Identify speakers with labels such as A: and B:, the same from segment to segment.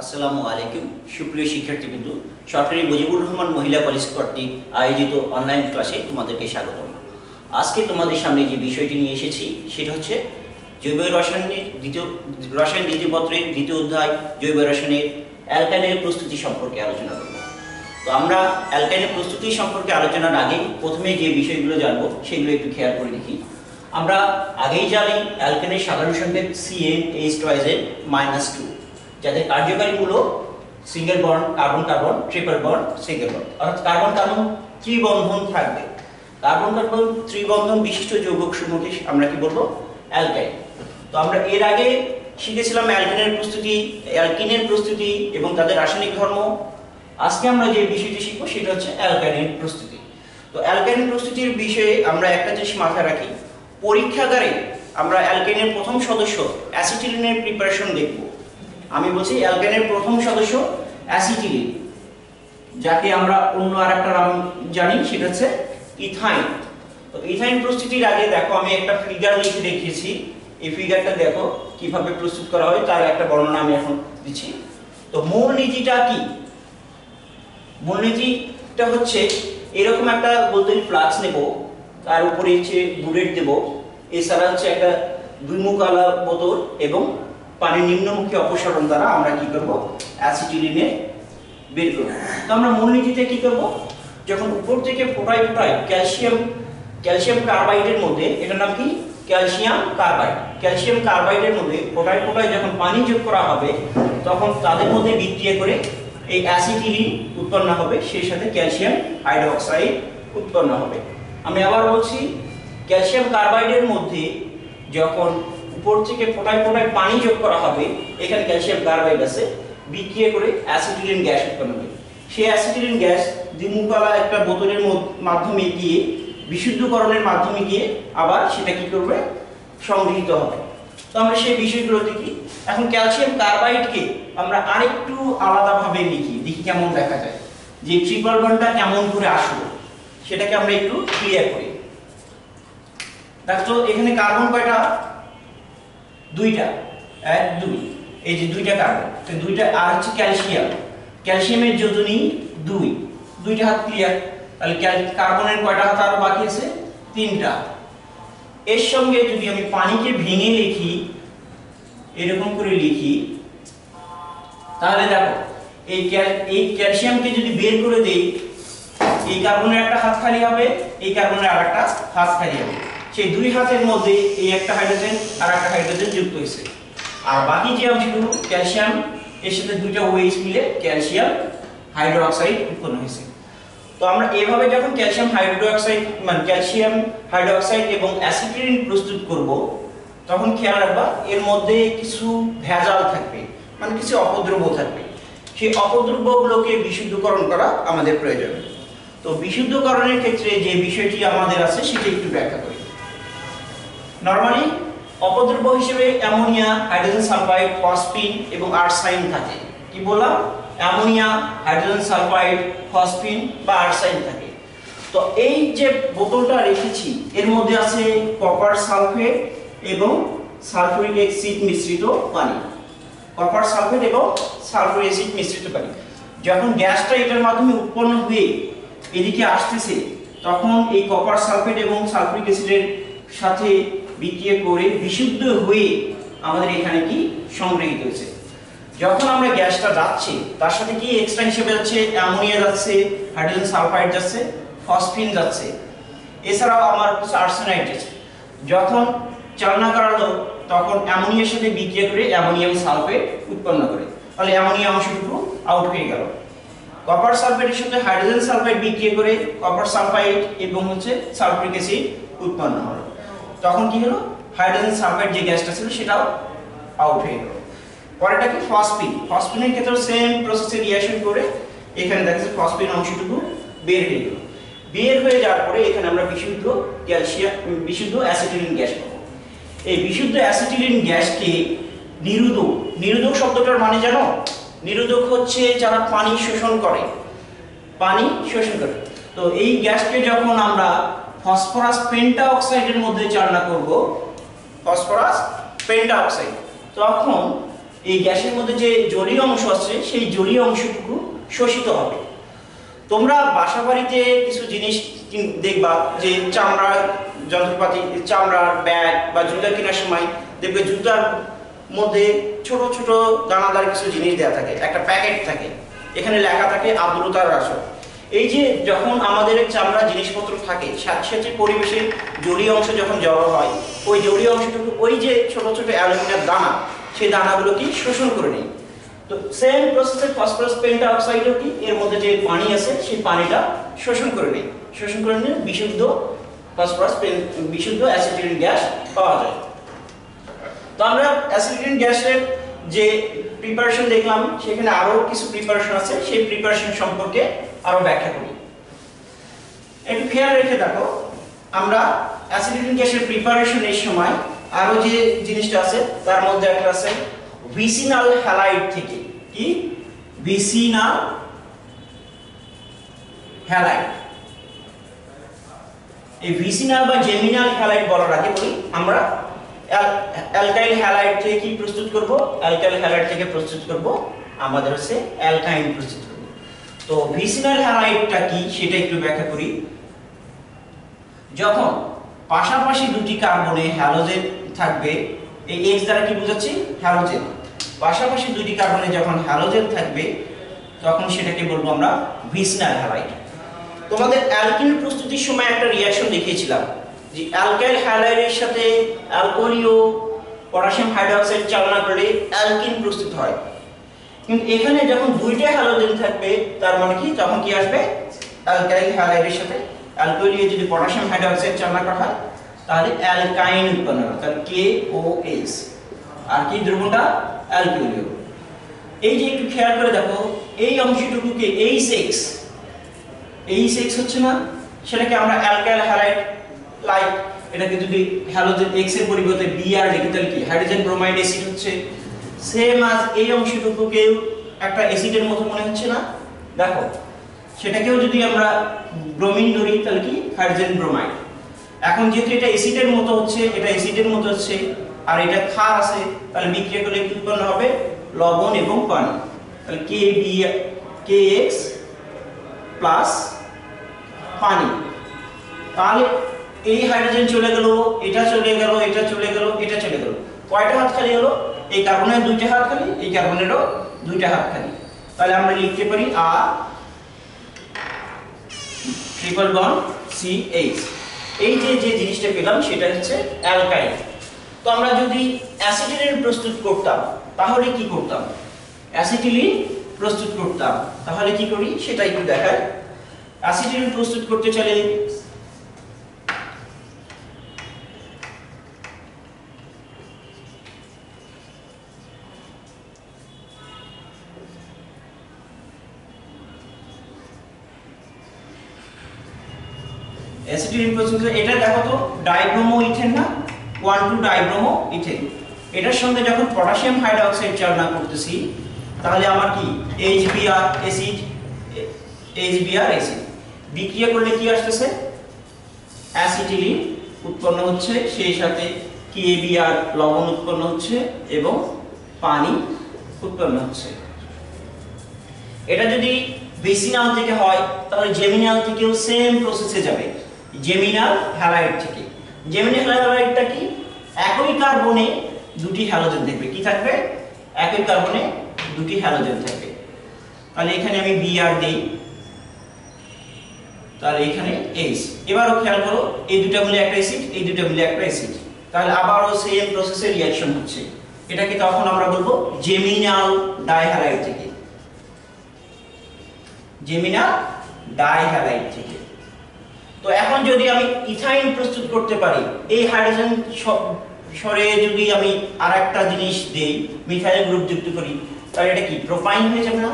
A: আসসালামু আলাইকুম, সুপ্রিয় শিক্ষার্থীবৃন্দ। সরকারি মুজিবুর রহমান মহিলা কলেজ কর্তৃক আয়োজিত অনলাইন ক্লাসে তোমাদেরকে স্বাগতম। আজকে তোমাদের সামনে যে বিষয়টি নিয়ে এসেছি, সেটা হচ্ছে জৈব রসায়নের দ্বিতীয় রসায়ন দ্বিতীয় দ্বিতীয় অধ্যায় জৈব রসায়নের অ্যালকাইনের প্রস্তুতি সম্পর্কে আলোচনা করব। তো আমরা অ্যালকাইনের প্রস্তুতি সম্পর্কে আলোচনার আগে প্রথমে যে বিষয়গুলো জানব, সেগুলো একটু খেয়াল করে দেখি। আমরা আগেই জানি অ্যালকাইনের সাধারণ সংকেত সিএন এইচ টয়েজেড মাইনাস টু যাদের কার্যকারী মূলক single bond carbon carbon triple bond single bond অর্থাৎ কার্বন কার্বন ত্রিবন্ধন থাকবে। কার্বন কার্বন ত্রিবন্ধন বিশিষ্ট যৌগক সমূহকে আমরা কি বলব? অ্যালকাইন তো আমরা এর আগে শিখেছিলাম অ্যালকিনের প্রস্তুতি অ্যালকিনের প্রস্তুতি এবং তাদের রাসায়নিক ধর্ম। আজকে আমরা যে বিষয়টি শিখব সেটা হচ্ছে অ্যালকাইনের প্রস্তুতি। তো অ্যালকাইনের প্রস্তুতির বিষয়ে আমরা একটা জিনিস মাথায় রাখি। পরীক্ষাগারে আমরা অ্যালকাইনের প্রথম সদস্য অ্যাসিটিলিনের প্রিপারেশন দেখব। আমি বলছি অ্যালকেনের প্রথম সদস্য অ্যাসিটিলিন যাকে আমরা অন্য আরেকটা নাম জানি, সেটা হচ্ছে ইথাইন। তো ইথাইন প্রস্তুতির আগে দেখো, আমি একটা ফিগার লিখে দেখিয়েছি। এই ফিগারটা দেখো, কীভাবে প্রস্তুত করা হয়, তার একটা বর্ণনা আমি এখন দিচ্ছি। তো মূল নীতিটা কি? মূল নীতিটা হচ্ছে, এরকম একটা বোতল ফ্লাক্স নেব, তার উপরে হচ্ছে বুলেট দেব। এছাড়া হচ্ছে একটা দুইমুখ আলা বোতল এবং পানির নিম্নমুখী অপসারণ দ্বারা আমরা কি করব? অ্যাসিটিলিনে বের করব। তো আমরা মূলনীতিতে কি করব? যখন উপর থেকে ফোটায় ফোটায় ক্যালসিয়াম ক্যালসিয়াম কার্বাইডের মধ্যে, এটার নাম কি? Calcium carbide. ক্যালসিয়াম কার্বাইডের মধ্যে ফোটায় ফোটায় যখন পানি যোগ করা হবে, তখন তাদের মধ্যে বিক্রিয়া করে এই অ্যাসিটিলিন উৎপন্ন হবে, সেই সাথে ক্যালসিয়াম হাইড্রোক্সাইড উৎপন্ন হবে। আমি আবার বলছি, ক্যালসিয়াম কার্বাইডের মধ্যে যখন উপর থেকে ফোটায় ফোটায় পানি যোগ করা হবে, এখানে ক্যালসিয়াম কার্বাইড আছে, বিক্রিয়া করে অ্যাসিটিলিন গ্যাস উৎপন্ন হবে সেই অ্যাসিটিলিন গ্যাস দ্বিমুখওয়ালা একটা বোতলের মাধ্যমে গিয়ে, বিশুদ্ধকরণের মাধ্যমে গিয়ে আবার সেটা কি করবে? সংগৃহীত হবে। তো আমরা সেই বিষয়গুলো দেখি। এখন ক্যালসিয়াম কার্বাইডকে আমরা আরেকটু আলাদাভাবে লিখি, দেখি কেমন দেখা যায়। যে ট্রিপল বন্ডটা কেমন করে আসলো, সেটাকে আমরা একটু ক্লিয়ার করি। দেখো, এখানে কার্বন কয়টা? দুইটা, এক, দুই। এই যে দুইটা কার্বন দুইটা, আর হচ্ছে ক্যালসিয়াম। ক্যালসিয়ামের যোজনী দুই। দুইটা হাত ক্লিয়ার তাহলে কার্বনের কয়টা হাত আরও বাকি আছে? তিনটা। এর সঙ্গে যদি আমি পানিকে ভেঙে লিখি, এরকম করে লিখি, তাহলে দেখো, এই এই ক্যালসিয়ামকে যদি বের করে দেই, এই কার্বনের একটা হাত খালি হবে, এই কার্বনের আর একটা হাত খালি হবে। সেই দুই হাতের মধ্যে এই একটা হাইড্রোজেন আর একটা হাইড্রোজেন যুক্ত হয়েছে। আর বাকি যে অংশগুলো, ক্যালসিয়াম, এর সাথে দুইটা ওয়েস মিলে ক্যালসিয়াম হাইড্রোক্সাইড উৎপন্ন হয়েছে। তো আমরা এভাবে যখন ক্যালসিয়াম হাইড্রোক্সাইড মানে ক্যালসিয়াম হাইড্রোক্সাইড এবং অ্যাসিটিলিন প্রস্তুত করব, তখন খেয়াল রাখবা, এর মধ্যে কিছু ভেজাল থাকবে মানে কিছু অপদ্রব্য থাকবে। সেই অপদ্রব্যগুলোকে বিশুদ্ধকরণ করা আমাদের প্রয়োজন। তো বিশুদ্ধকরণের ক্ষেত্রে যে বিষয়টি আমাদের আছে, সেটা একটু ব্যাখ্যা করি। নরমালি অপদ্রব্য হিসেবে অ্যামোনিয়া, হাইড্রোজেন সালফাইড, ফসফিন এবং আর্সাইন থাকে। কি বললাম? অ্যামোনিয়া, হাইড্রোজেন সালফাইড, ফসফিন বা আর্সাইন থাকে। তো এই যে বোতলটা রেখেছি, এর মধ্যে আছে কপার সালফেট এবং সালফুরিক অ্যাসিড মিশ্রিত পানি। কপার সালফেট এবং সালফুরিক অ্যাসিড মিশ্রিত পানি। যখন গ্যাসটা এটার মাধ্যমে উৎপন্ন হয়ে এদিকে আসতেছে, তখন এই কপার সালফেট এবং সালফুরিক অ্যাসিডের সাথে বিক্রিয়া করে বিশুদ্ধ হয়ে আমাদের এখানে কি সংগৃহীত হয়েছে। যখন আমরা গ্যাসটা যাচ্ছে, তার সাথে কি এক্সট্রা হিসেবে যাচ্ছে? অ্যামোনিয়া যাচ্ছে হাইড্রোজেন সালফাইড যাচ্ছে ফসফিন যাচ্ছে। এছাড়াও আমার কিছু আর্সেনাইড যাচ্ছে যখন চালনা করালো তখন অ্যামোনিয়ার সাথে বিক্রিয়া করে অ্যামোনিয়াম সালফেট উৎপন্ন করে। তাহলে অ্যামোনিয়া অংশটুকু আউট হয়ে গেল। কপার সালফেটের সাথে হাইড্রোজেন সালফাইড বিক্রিয়া করে কপার সালফাইড এবং হচ্ছে সালফুরিক অ্যাসিড উৎপন্ন হলো তখন কি হলো? হাইড্রোজেন সালফাইড যে গ্যাসটা ছিল সেটাও আউট হয়ে গেল। পরেরটা কি? ফসফিন ফসফিনের ক্ষেত্রে সেম প্রসেসে রিঅ্যাকশন করে এখানে দেখা যাচ্ছে ফসফিন অংশটুকু বের হয়ে গেল। বের হয়ে যাওয়ার পরে এখানে আমরা বিশুদ্ধ ক্যালসিয়াম বিশুদ্ধ অ্যাসিটিলিন গ্যাস পাবো। এই বিশুদ্ধ অ্যাসিটিলিন গ্যাসকে নিরোধক নিরোধক শব্দটার মানে জানো? নিরোধক হচ্ছে যারা পানি শোষণ করে। পানি শোষণ করে। তো এই গ্যাসকে যখন আমরা ফসফরাস পেন্টা অক্সাইডের মধ্যে চালনা করব। ফসফরাস পেন্টা অক্সাইড তখন এই গ্যাসের মধ্যে যে জলীয় অংশ আছে সেই জলীয় অংশটুকু শোষিত হবে। তোমরা বাসা বাড়িতে কিছু জিনিস দেখবা যে চামড়ার যন্ত্রপাতি চামড়ার ব্যাগ বা জুতা কেনার সময় দেখবে জুতার মধ্যে ছোট ছোট দানাদার কিছু জিনিস দেওয়া থাকে। একটা প্যাকেট থাকে। এখানে লেখা থাকে আর্দ্রতার রাশক এই যে যখন আমাদের চামড়া জিনিসপত্র থাকে সাথে পরিবেশে জলীয় অংশ যখন জড়ো হয়, ওই জলীয় অংশটুকু, ওই যে ছোট ছোট অ্যালুমিনিয়াম দানা, সেই দানাগুলো কি শোষণ করে নেয়। তো সেম প্রসেসে ফসফরাস পেন্টা অক্সাইডও কি, এর মধ্যে যে পানি আছে, সেই পানিটা শোষণ করে নেয়। শোষণ করে নিয়ে বিশুদ্ধ ফসফরাস বিশুদ্ধ অ্যাসিটিলিন গ্যাস পাওয়া যায়। তো আমরা অ্যাসিটিলিন গ্যাসের যে প্রিপারেশন দেখলাম, সেখানে আরও কিছু প্রিপারেশন আছে। সেই প্রিপারেশন সম্পর্কে আরও ব্যাখ্যা করি। একটু খেয়াল রেখে দেখো, আমরা অ্যাসিডিন গ্যাসের প্রিপারেশনের সময় আরও যে জিনিসটা আছে, তার মধ্যে একটা আছে ভিসিনাল হ্যালাইড থেকে। কি? ভিসিনাল হ্যালাইড এই ভিসিনাল বা জেমিনাল হ্যালাইড বলার আগে বলি, আমরা অ্যালকাইল হ্যালাইড থেকে কি প্রস্তুত করব? অ্যালকাইল হ্যালাইড থেকে প্রস্তুত করব। আমাদের হচ্ছে অ্যালকাইন প্রস্তুত তো ভিসিনাল হ্যালাইডটা কি সেটা একটু ব্যাখ্যা করি। যখন পাশাপাশি দুটি কার্বনে হ্যালোজেন থাকবে, এই এক্স দ্বারা কি বোঝাচ্ছি? হ্যালোজেন পাশাপাশি দুটি কার্বনে যখন হ্যালোজেন থাকবে, তখন সেটাকে বলব আমরা ভিসনাল হ্যালাইড তোমাদের অ্যালকিন প্রস্তুতির সময় একটা রিয়াকশন দেখিয়েছিলাম, যে অ্যালকাইল হ্যালাইডের সাথে অ্যালকোহলিও পটাশিয়াম হাইড্রোক্সাইড চালনা করলে অ্যালকিন প্রস্তুত হয়। কিন্তু এখানে যখন দুইটা হ্যালোজেন থাকবে, তার মানে কি? তখন কি আসবে? অ্যালকাইল হ্যালাইডের সাথে। অ্যালকোহলিও যদি পটাশিয়াম হাইড্রোক্সাইড চালনা করা হয়, তাহলে অ্যালকাইন উৎপন্ন হবে। তাহলে কে ও এস আর কি দ্রবণটা? অ্যালকোহলিও এই যে একটু খেয়াল করে দেখো, এই অংশটুকুকে এই সেক্স এই সেক্স হচ্ছে না, সেটাকে আমরা অ্যালকাইল হ্যালাইড লাইক এটাকে যদি হ্যালোজেন এক্সের পরিবর্তে বি আর লিখি, তাহলে কি? হাইড্রোজেন ব্রোমাইড অ্যাসিড হচ্ছে। সেম আজ এই অংশটুকুকে একটা অ্যাসিডের মতো মনে হচ্ছে না? দেখো, সেটাকেও যদি আমরা ব্রোমিন ধরি, তাহলে কি? হাইড্রোজেন ব্রোমাইড এখন যেহেতু এটা অ্যাসিডের মতো হচ্ছে, এটা অ্যাসিডের মতো হচ্ছে, আর এটা ক্ষার আছে, তাহলে বিক্রিয়া করলে কি উৎপন্ন হবে? লবণ এবং পানি। তাহলে K B K X plus পানি। তাহলে এই হাইড্রোজেন চলে গেল, এটা চলে গেল, এটা চলে গেল, এটা চলে গেল। কয়টা হাত খালি হলো? এই কার্বনের দুইটা হাত খালি এই কার্বনেরও দুইটা হাত খালি তাহলে আমরা লিখতে পারি আর ট্রিপল বন্ড সি এইচ এই যে যে জিনিসটা পেলাম, সেটা হচ্ছে অ্যালকাইল তো আমরা যদি অ্যাসিটিলিন প্রস্তুত করতাম, তাহলে কি করতাম? অ্যাসিটিলিন প্রস্তুত করতাম, তাহলে কি করি? সেটা একটু দেখায় অ্যাসিটিলিন প্রস্তুত করতে চাইলে প্রস্তুত করতে- এটা দেখো তো ডাইব্রোমো ইথেন না? One two dibromo ethane. এটার সঙ্গে যখন পটাশিয়াম হাইড্রোক্সাইড চালনা করতেছি, তাহলে আমার কি? অ্যাসিড অ্যাসিড বিক্রিয়া করলে কি অ্যাসিটিলিন উৎপন্ন হচ্ছে, সেই সাথে কেবিআর লবণ উৎপন্ন হচ্ছে এবং পানি উৎপন্ন হচ্ছে। এটা যদি বেসিনাল থেকে হয়, তাহলে জেমিনাল থেকেও সেম প্রসেসে যাবে। জেমিনাল হ্যালাইড থেকে। জেমিনাল হ্যালাইডটা কি? একই কার্বনে দুটি হ্যালোজেন থাকবে। কি থাকবে? একই কার্বনে দুটি হ্যালোজেন থাকবে। তাহলে এখানে আমি বিআর দেই। তাহলে এখানে এইচ এবারও খেয়াল করো, এই দুটা মিলে একটা অ্যাসিড এই দুটা মিলে একটা অ্যাসিড তাহলে আবারও সেম প্রসেসে রিঅ্যাকশন হচ্ছে। এটাকে তখন আমরা বলব জেমিনাল ডাইহ্যালাইড থেকে। জেমিনাল ডাইহ্যালাইড থেকে। তো এখন যদি আমি ইথাইন প্রস্তুত করতে পারি, এই হাইড্রোজেন সরে যদি আমি আরেকটা জিনিস দেই, মিথাইল গ্রুপ যুক্ত করি, তাহলে এটা কি প্রোপাইন হয়ে যাবে না?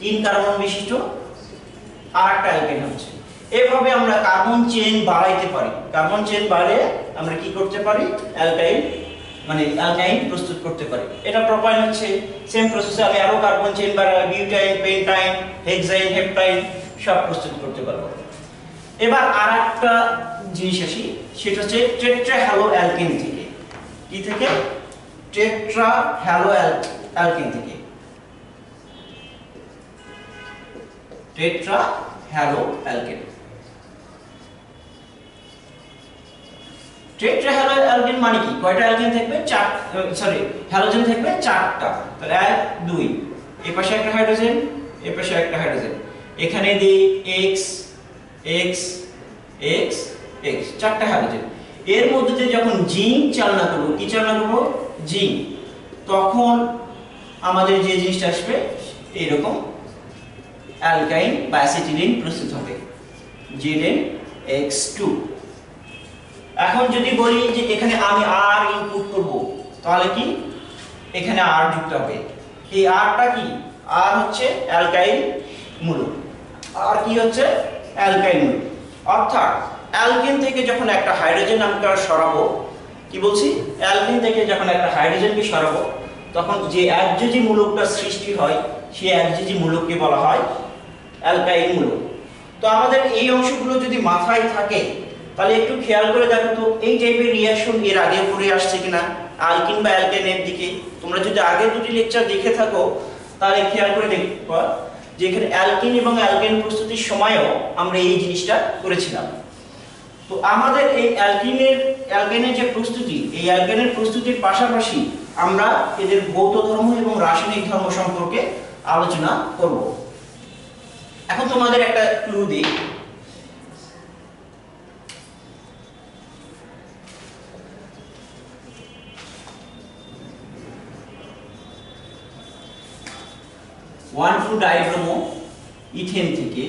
A: তিন কার্বন বিশিষ্ট। আর একটা অ্যালকেন হচ্ছে। এভাবে আমরা কার্বন চেইন বাড়াইতে পারি। কার্বন চেইন বাড়ে আমরা কি করতে পারি? অ্যালকাইল মানে অ্যালকাইন প্রস্তুত করতে পারি। এটা প্রোপাইন হচ্ছে সেম প্রসেসে আমি আরও কার্বন চেইন বাড়াই, বিউটাইন, পেন্টাইন, হেক্সাইন, হেপটাইন সব প্রস্তুত করতে পারব। এবার আর একটা জিনিস আসি, সেটা হচ্ছে টেট্রা হ্যালো অ্যালকেন থেকে। কি থেকে? টেট্রা হ্যালো অ্যালকেন থেকে। Tetra halo alkane tetra halo alkane মানে কি? কয়টা অ্যালকেন থাকবে? চার সরি হ্যালোজেন থাকবে চারটা। তাহলে এক, দুই। এই পাশে একটা হাইড্রোজেন এই পাশে একটা হাইড্রোজেন এখানে দিই x x x x, চারটা হাইড্রোজেন এর মধ্যে দিয়ে যখন জিঙ্ক চালনা করব, কি চালনা করব? জিঙ্ক তখন আমাদের যে জিনিসটা আসবে, এইরকম অ্যালকাইন বা অ্যাসিটিলিন প্রস্তুত হবে। জেডেন এক্স টু এখন যদি বলি যে এখানে আমি আর ইনপুট করব, তাহলে কি? এখানে আর যুক্ত হবে। এই আরটা কি? আর হচ্ছে অ্যালকাইল মূলক। আর কি হচ্ছে? অ্যালকাইল মূলক অর্থাৎ অ্যালকেন থেকে যখন একটা হাইড্রোজেন আমরা সরাবো, কি বলছি? অ্যালকেন থেকে যখন একটা হাইড্রোজেনকে সরাবো, তখন যে একযোজি মূলকটা সৃষ্টি হয়, সেই একযোজি মূলককে বলা হয় অ্যালকাইন মূলক। তো আমাদের এই অংশগুলো যদি মাথায় থাকে, তাহলে একটু খেয়াল করে দেখো তো, এই টাইপের রিয়াকশন এর আগে পড়ে আসছে কিনা আলকিন বা অ্যালকেনের দিকে। তোমরা যদি আগে দুটি লেকচার দেখে থাকো, তাহলে খেয়াল করে দেখবা যে এখানে অ্যালকিন এবং অ্যালকেন প্রস্তুতির সময়ও আমরা এই জিনিসটা করেছিলাম। তো আমাদের এই অ্যালকিনের অ্যালকেনের যে প্রস্তুতি, এই অ্যালকেনের প্রস্তুতির পাশাপাশি আমরা এদের ভৌত ধর্ম এবং রাসায়নিক ধর্ম সম্পর্কে আলোচনা করব। এখন তোমাদের একটা ক্লু দিই। ওয়ান টু ডাইব্রোমো ইথেন থেকে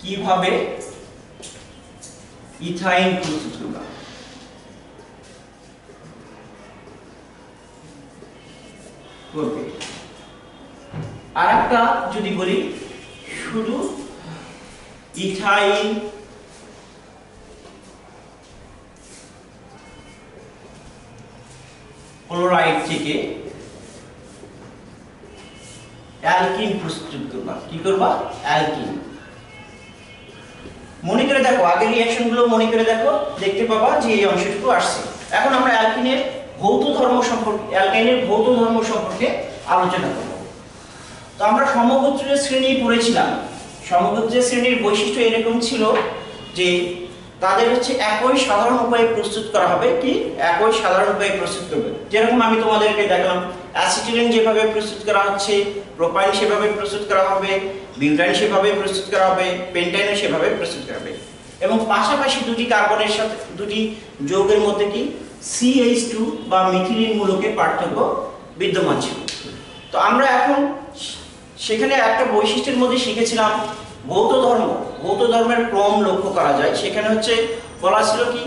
A: কীভাবে ইথাইন প্রস্তুত করবা? করবে। আর একটা যদি বলি, শুধু ইথাইন ক্লোরাইড থেকে অ্যালকিন প্রস্তুত করবা। কি করবা? অ্যালকিন। মনে করে দেখো, আগের রিঅ্যাকশনগুলো মনে করে দেখো, দেখতে পাবা যে এই অংশটুকু আসছে। এখন আমরা অ্যালকিনের ভৌত ধর্ম সম্পর্কে অ্যালকাইনের ভৌত ধর্ম সম্পর্কে আলোচনা করব। তো আমরা সমগোত্রের শ্রেণি পড়েছিলাম। সমগোত্রের শ্রেণির বৈশিষ্ট্য এরকম ছিল যে তাদের হচ্ছে একই সাধারণ উপায়ে প্রস্তুত করা হবে। কি? একই সাধারণ উপায়ে প্রস্তুত করবে। যেরকম আমি তোমাদেরকে দেখলাম অ্যাসিটিলিন যেভাবে প্রস্তুত করা হচ্ছে প্রোপাইন সেভাবে প্রস্তুত করা হবে বিউটাইন সেভাবে প্রস্তুত করা হবে পেন্টাইন সেভাবে প্রস্তুত করা হবে। এবং পাশাপাশি দুটি কার্বনের সাথে, দুটি যৌগের মধ্যে কি? সিএইচ টু বা মিথিলিন মূলকের পার্থক্য বিদ্যমান ছিল। তো আমরা এখন সেখানে একটা বৈশিষ্ট্যের মধ্যে শিখেছিলাম ভৌত ধর্ম, বৌদ্ধ ধর্মের ক্রম লক্ষ্য করা যায়। সেখানে হচ্ছে বলা ছিল কি,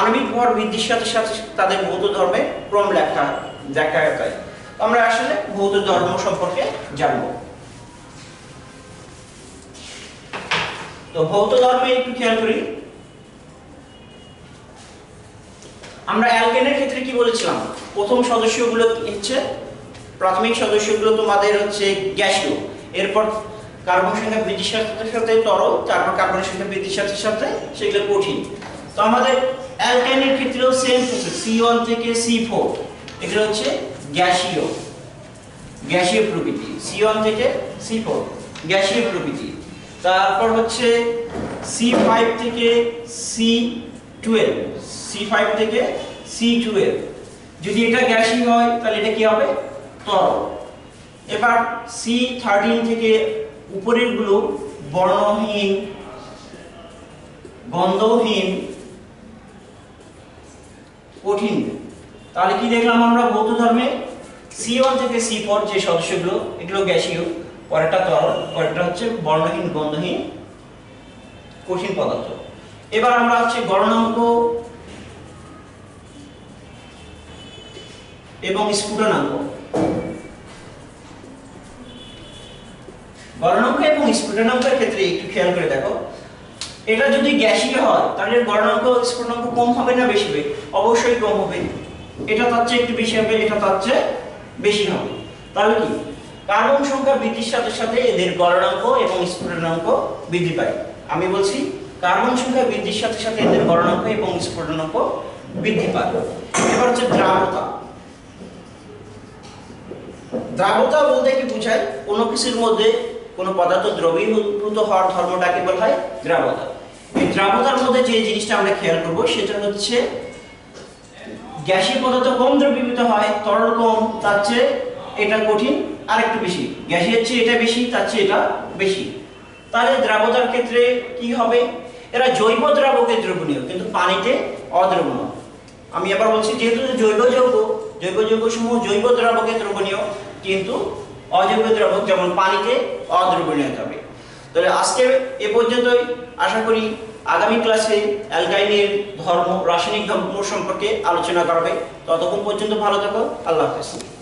A: আণবিক ভর বৃদ্ধির সাথে সাথে তাদের বৌদ্ধ ধর্মের ক্রম লেখা দেখা যায়। আমরা আসলে বৌদ্ধ ধর্ম সম্পর্কে জানব। তো ভৌত ধর্মে একটু খেয়াল করি। আমরা অ্যালকেনের ক্ষেত্রে কি বলেছিলাম? প্রথম সদস্যগুলো হচ্ছে, প্রাথমিক সদস্যগুলো তোমাদের হচ্ছে গ্যাসীয়। এরপর কার্বন সংখ্যা বৃদ্ধির সাথে সাথে তরল, তারপর কার্বনের সংখ্যা বৃদ্ধির সাথে সাথে সেগুলো কঠিন। তো আমাদের অ্যালকাইনের ক্ষেত্রেও সেম প্রসেস সি ওয়ান থেকে সি ফোর এগুলো হচ্ছে গ্যাসীয় গ্যাসীয় প্রকৃতি সি ওয়ান থেকে সি ফোর গ্যাসীয় প্রকৃতি তারপর হচ্ছে সি ফাইভ থেকে সি টুয়েলভ সি ফাইভ থেকে সি টুয়েলভ যদি এটা গ্যাসীয় হয়, তাহলে এটা কি হবে? তরল। এবার সি থার্টিন থেকে উপরেরগুলো বর্ণহীন, গন্ধহীন, কঠিন। তাহলে কি দেখলাম আমরা ভৌত ধর্মে? সি ওয়ান থেকে সি ফোর যে সদস্যগুলো, এগুলো গ্যাসীয়, পরেরটা তরল, পরেরটা হচ্ছে বর্ণহীন, গন্ধহীন, কঠিন পদার্থ। এবার আমরা হচ্ছে গণনাঙ্ক এবং স্ফুটনাঙ্ক গণনাঙ্ক এবং স্ফুটনাঙ্কের ক্ষেত্রে একটু খেয়াল করে দেখো। এটা যদি গ্যাসীয় হয়, তাহলে গণনাঙ্ক স্ফুটনাঙ্ক কম হবে না বেশি হবে? অবশ্যই কম হবে। এটা তার চেয়ে একটু বেশি হবে, এটা তার চেয়ে বেশি হবে। তাহলে কি? কার্বন সংখ্যা বৃদ্ধির সাথে সাথে এদের গণনাঙ্ক এবং স্ফুটনাঙ্ক বৃদ্ধি পায়। আমি বলছি, কার্বন সংখ্যা বৃদ্ধির সাথে সাথে এদের গণনাঙ্ক এবং স্ফুটনাঙ্ক বৃদ্ধি পায়। এবার হচ্ছে দ্রাবতা। দ্রাবতা বলতে কি বোঝায়? কোনো কিছুর মধ্যে কোনো পদার্থ দ্রবীভূত হওয়ার ধর্মটাকে বলা হয়? দ্রাবতা। এই দ্রাবতার মধ্যে যে জিনিসটা আমরা খেয়াল করব, সেটা হচ্ছে গ্যাসীয় পদার্থ কম দ্রবীভূত হয়, তরল কম, তার চেয়ে এটা কঠিন আর একটু বেশি গ্যাসের চেয়ে এটা বেশি, তার চেয়ে এটা বেশি। তাহলে দ্রাবতার ক্ষেত্রে কি হবে? এরা জৈব দ্রাবকে দ্রবণীয়, কিন্তু পানিতে অদ্রবণীয়। আমি আবার বলছি, যেহেতু জৈব যৌগ জৈব যৌগ সমূহ জৈব দ্রাবকে দ্রবণীয়, কিন্তু অজৈব দ্রাবক যেমন পানিতে অদ্রবণীয় হবে। তাহলে আজকে এ পর্যন্তই। আশা করি আগামী ক্লাসে অ্যালকাইনের ধর্ম, রাসায়নিক ধর্ম সম্পর্কে আলোচনা করবে। ততক্ষণ পর্যন্ত ভালো থাকো। আল্লাহ হাফেজ।